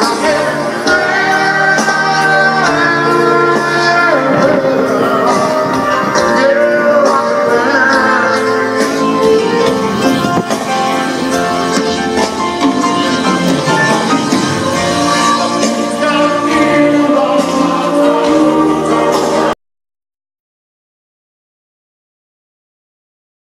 I'm here.